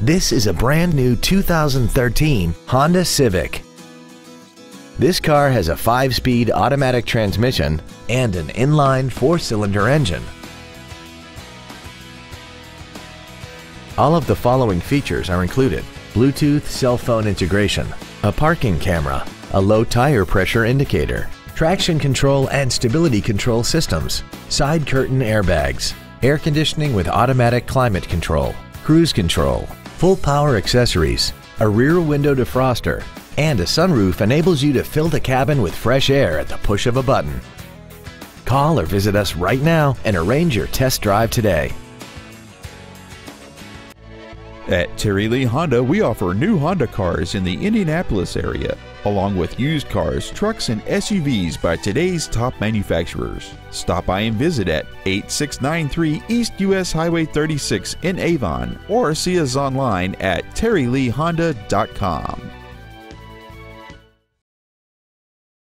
This is a brand new 2013 Honda Civic. This car has a 5-speed automatic transmission and an inline 4-cylinder engine. All of the following features are included. Bluetooth cell phone integration, a parking camera, a low tire pressure indicator, traction control and stability control systems, side curtain airbags, air conditioning with automatic climate control, cruise control, full power accessories, a rear window defroster, and a sunroof enables you to fill the cabin with fresh air at the push of a button. Call or visit us right now and arrange your test drive today. At Terry Lee Honda, we offer new Honda cars in the Indianapolis area, along with used cars, trucks, and SUVs by today's top manufacturers. Stop by and visit at 8693 East US Highway 36 in Avon or see us online at terryleehonda.com.